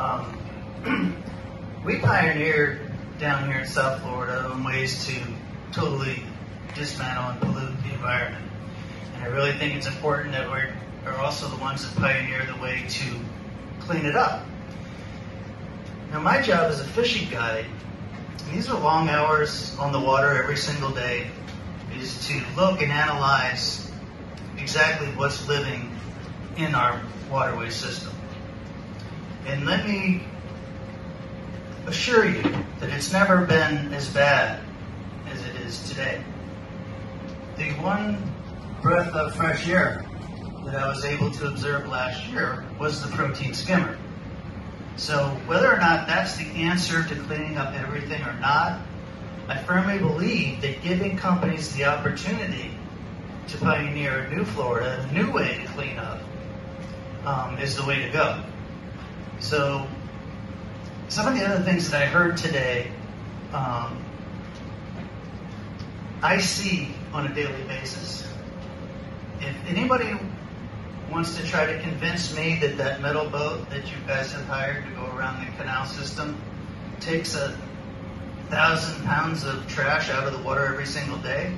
Um, we pioneered down here in South Florida on ways to totally dismantle and pollute the environment. And I really think it's important that we're are also the ones that pioneer the way to clean it up. Now, my job as a fishing guide, these are long hours on the water every single day, is to look and analyze exactly what's living in our waterway system. And let me assure you that it's never been as bad as it is today. The one breath of fresh air that I was able to observe last year was the protein skimmer. So whether or not that's the answer to cleaning up everything or not, I firmly believe that giving companies the opportunity to pioneer a new Florida, a new way to clean up, um, is the way to go. So some of the other things that I heard today, um, I see on a daily basis. If anybody wants to try to convince me that that metal boat that you guys have hired to go around the canal system takes a thousand pounds of trash out of the water every single day,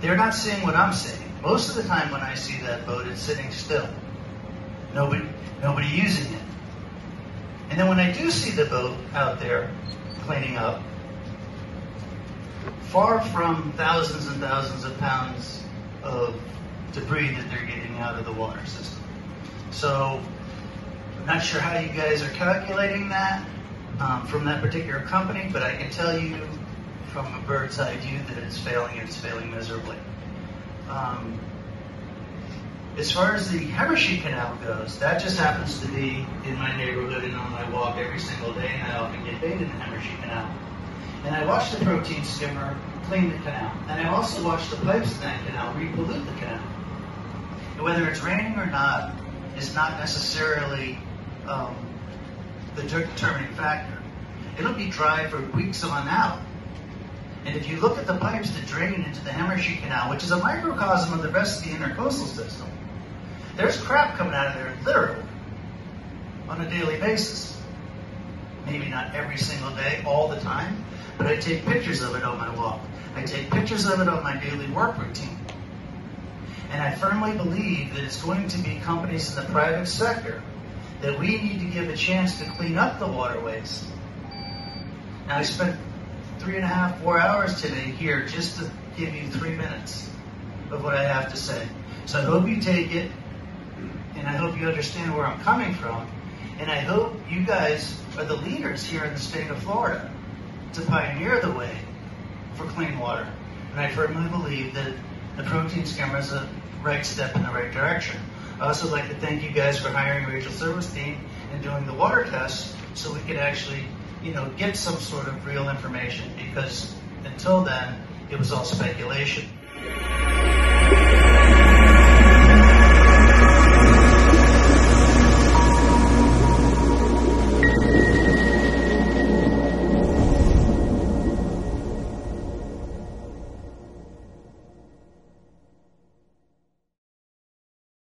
they're not seeing what I'm seeing. Most of the time when I see that boat, it's sitting still. Nobody, nobody using it. And then when I do see the boat out there cleaning up, far from thousands and thousands of pounds of debris that they're getting out of the water system. So I'm not sure how you guys are calculating that um, from that particular company, but I can tell you from a bird's eye view that it's failing and it's failing miserably. Um, as far as the Himmarshee Canal goes, that just happens to be in my neighborhood and on my walk every single day, and I often get bait in the Himmarshee Canal. And I watch the protein skimmer clean the canal, and I also watch the pipes in that canal repollute the canal And whether it's raining or not is not necessarily um, the determining factor. It'll be dry for weeks on out. And if you look at the pipes that drain into the Himmarshee Canal, which is a microcosm of the rest of the intercoastal system, there's crap coming out of there literally on a daily basis. Maybe not every single day, all the time, but I take pictures of it on my walk. I take pictures of it on my daily work routine. And I firmly believe that it's going to be companies in the private sector that we need to give a chance to clean up the waterways. Now, I spent three and a half, four hours today here just to give you three minutes of what I have to say. So I hope you take it, and I hope you understand where I'm coming from, and I hope you guys are the leaders here in the state of Florida to pioneer the way for clean water. And I firmly believe that the protein skimmer is a right step in the right direction. I also like to thank you guys for hiring Rachel Silverstein and doing the water tests so we could actually, you know, get some sort of real information because until then, it was all speculation.